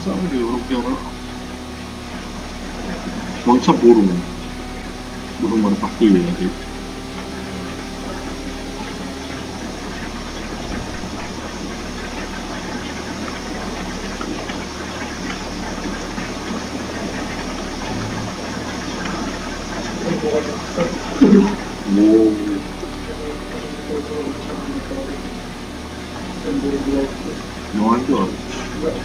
싸우는 게 요런 경우는 원천 보름. 무슨 말을 바뀌어야 돼. Thank.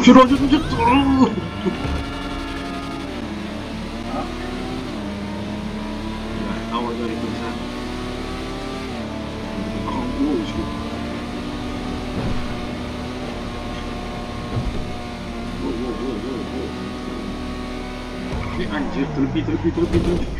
오 싫어 싫어 싫어 야 나와 저리 괜찮아 아 오, 싫어 Ini anjir, terlebih, terlebih, terlebih, terlebih.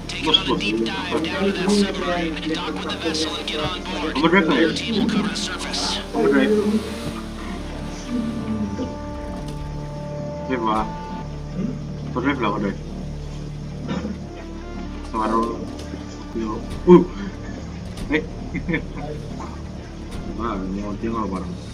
Take Bos, on a bos. deep dive down to that submarine and dock with the vessel and get on board. I'm a driver. Your team will cover the surface. Apa drive? Drive lah. Kau drive lah, kau drive. Separuh. Yo. Uh. Eh. Ah, mau tinggal bareng. These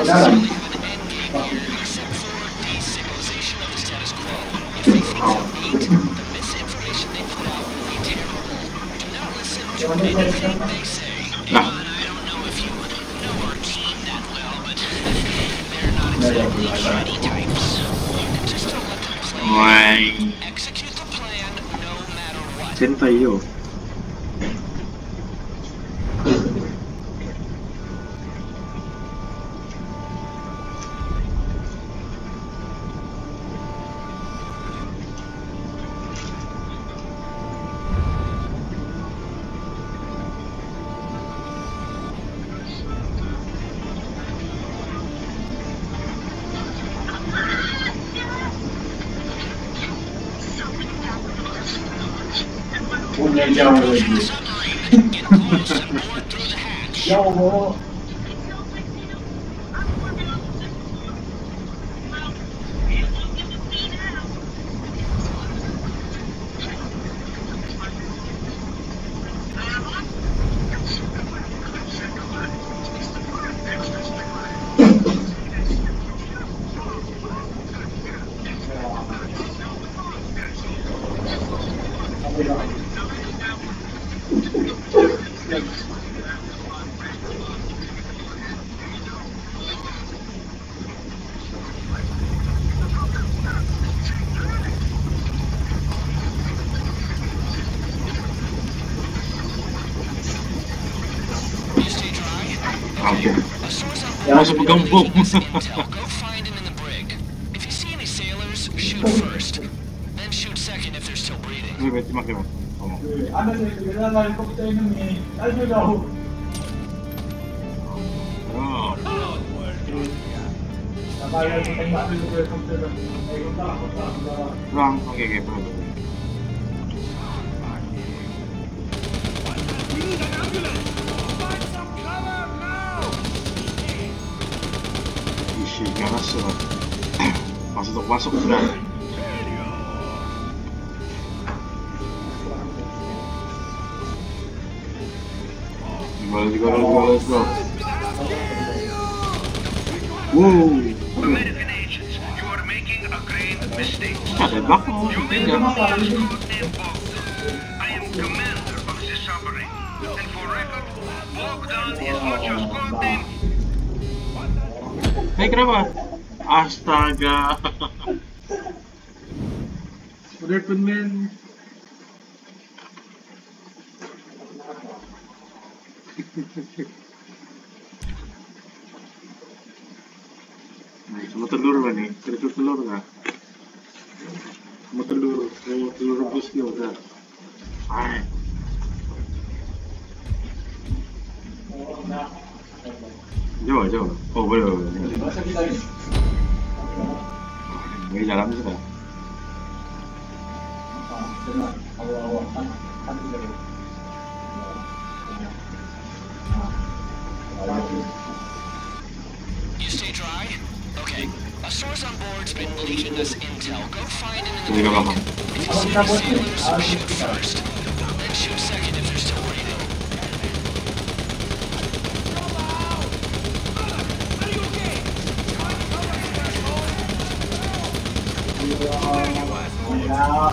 They don't necessarily have an end game here, except for destabilization of the status quo. They think they'll beat, the misinformation they put out will be terrible. Do not listen to anything they say. Nah. But I don't know if you know our team that well, but they're not exactly shitty types. Just don't let them play. Execute the plan no matter what. 要不？also go go find him in the brig. If you see any sailors, shoot first. Then shoot second if they're still breathing. 안에서 이렇게 내려가는 컴퓨터 이름이 딸기라고. 나가려서 백만 주고의 컴퓨터를 이거 따라갔다 한다. 그럼 고객에 보여주세요. 이씨, 야나스가. 맞아, 맞아, 그래. Juga, let's go, let's go. Wow. American agents, you are making a grave mistake. You am commander of this submarine. And for record, Bogdan is not your code name. Kenapa? Astaga. Udah men. nah, sama telur ini, nih telur telur nggak? sama telur telur, telur rebus ya udah Jauh, jauh. Oh, boleh, boleh. Ini dalam sudah. Kalau awak kan, kan You stay dry? Okay. A source on board's been leaking us intel. Go find him in Hindi the ka brig. baka. If you see any sailors, shoot first. Then shoot second if they're still breathing. Ya.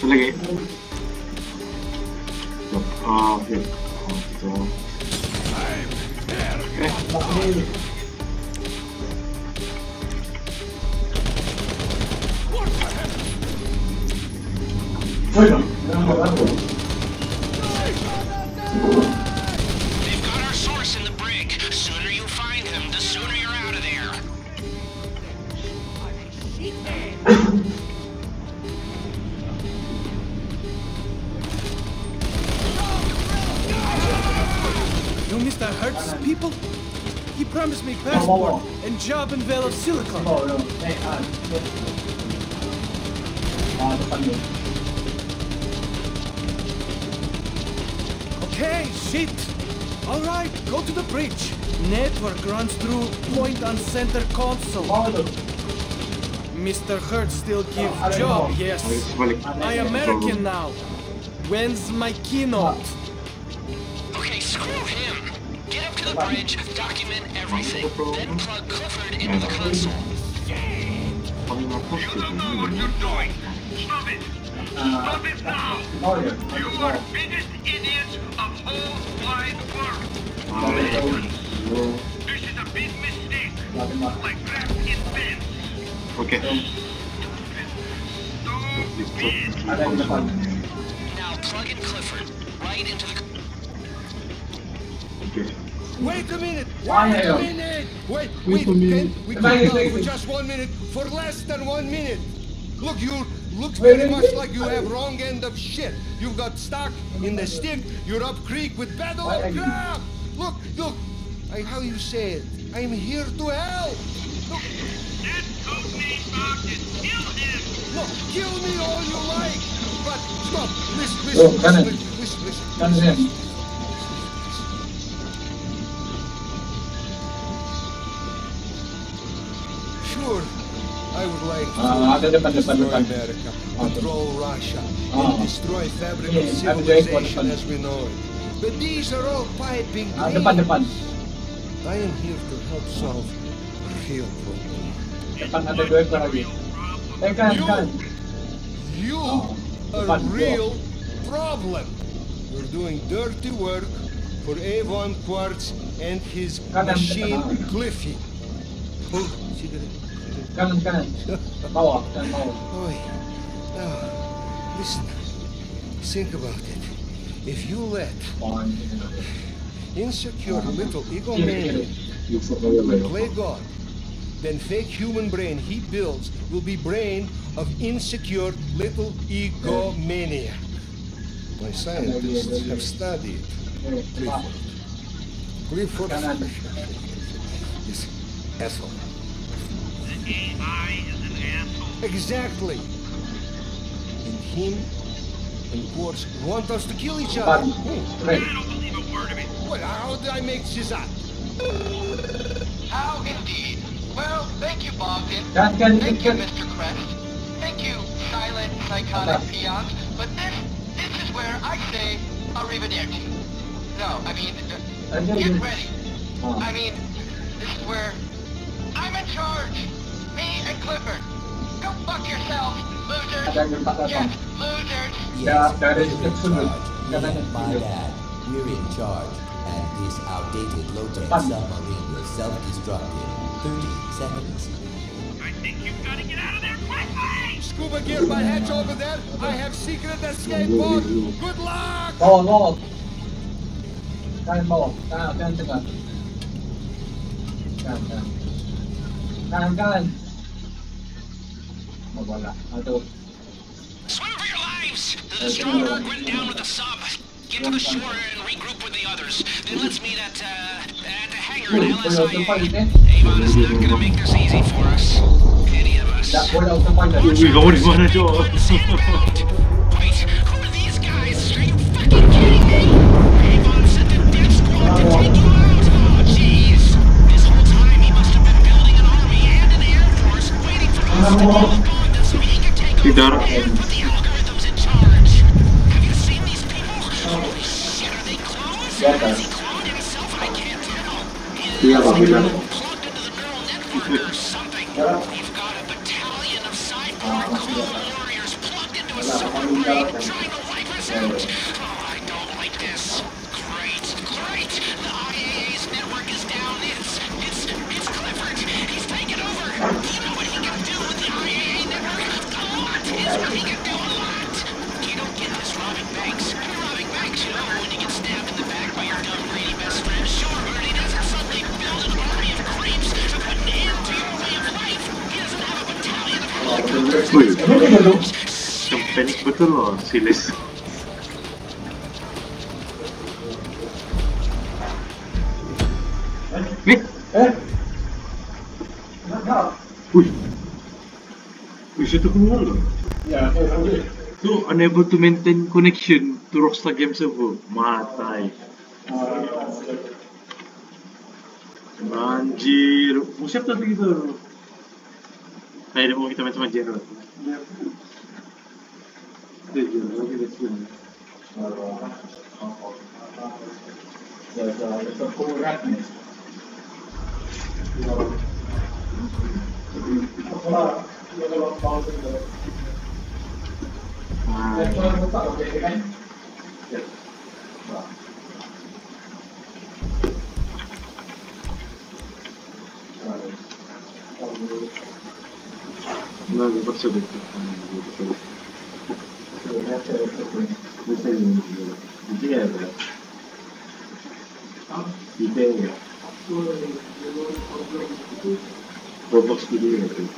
선생님. 아, 예. 아, 진짜. 네. 설명. You Mr. Hertz people? He promised me passport and job in Vale of Silicon. Oh, yun. Ah. Ah, depan. Okay, shit. All right, go to the bridge. Network runs through point on center console. Oh. Mr. Hertz still give job, yes. harus balik. I American now. When's my keynote? Okay, screw him. Get up to the bridge, document everything, then plug Clifford into the console. You don't know what you're doing. Stop it. Stop it now. Oh. You are biggest idiots of whole wide world. This is a big mistake. Lagi mas. Like crap in beds. Oke. Stupid. Ada. Now plug in Clifford right into the. Oke. Wait a minute! Why, Wait a minute! Wait, Wait we a minute. can we Wait, can wait, for just one minute, for less than one minute. Look, you looks Wait, very much like you have wrong end of shit. You've got stuck in the stick. You're up creek with pedal Why are and you- crap. Look, look. I, how you say it? I'm here to help. Look, Get Courtney back and kill him. look, kill me all you like, but stop. Listen, Oh, listen, Bennett. listen, listen, listen. Would like to Ah, ada depan, depan, destroy. America, Ah. control Russia, Ah. and destroy fabric of I'm going for civilization as we know it. But these are all piping Ah, dreams. I am here to help solve a real problem. Depan ada dua ekor lagi. Eh, kan, kan. You, a real problem. You're doing dirty work for Avon Hertz and his machine. Cliffy. Oh, cigarette. Kanan, kanan. Bawah, kanan bawah. Boy, now, listen. Think about it. If you let insecure little egomaniac kiri. play God, then fake human brain he builds will be brain of insecure little egomaniac. My scientists have studied. Clifford. Kanan. This asshole. The AI is an asshole. Exactly. And him and Hertz want us to kill each other. Straight. I don't believe a word of it. What, how did I make this up? How indeed. Well, thank you, Bogdan. Kan, kan, Thank you, kan. Mr. Crest. Thank you, silent, psychotic peons. But this, this is where I say arrivederci. No, I mean, uh, Ano get yun? ready. Ah. I mean, this is where I'm in charge. Me and Clifford. Go fuck yourself, losers. Ada Yes, losers. Dah, dah ada we're in charge. Me and my dad, we're in charge. And this outdated low-tech submarine will self-destruct in 30 seconds. I think you've got to get out of there quickly! Scuba gear by hatch over there. I have secret escape pod. Good luck! Bawah, bawah. Kanan bawah. Kanan, kanan tengah. Kanan, kanan. Kanan, kanan. Oh. Swim for your lives! The Stromberg went down with the sub. Get to the shore and regroup with the others. Then let's meet at, uh, at the hangar in LSIA. Avon is not gonna make this easy for us. Any of us. Tak boleh autopilot. Wih, kamu di mana, Cok? Wait, who are these guys? Are you fucking kidding me? Avon sent a death squad to take you out. Oh, jeez. This whole time he must have been building an army and an air force waiting for us to into the neural network or something. We've got a battalion of cyborg clone warriors plugged into a super brain trying to wipe us out. Wih, panik betul loh, si Les. Nih, Eh? Wih. Wih, situ keluar loh. Ya, eh. So, unable to maintain connection to Rockstar Game Server. Matai. Ah, Anjir. Mau siap tadi gitu. Nej, det var inte som en general. Det Да, да, повсюду. Где я, блядь? Где я? Роблокс переигрывает.